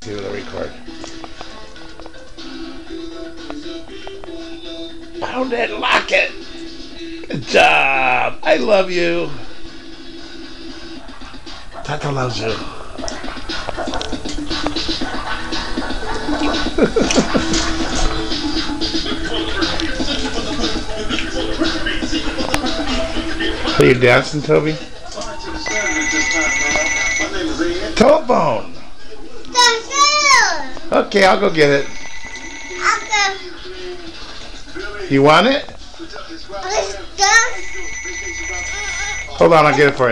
See what I record. Found it, lock it. Good job. I love you. Tata loves you. Are you dancing, Tobi? Telephone. Okay, I'll go get it. You want it? Hold on, I'll get it for you.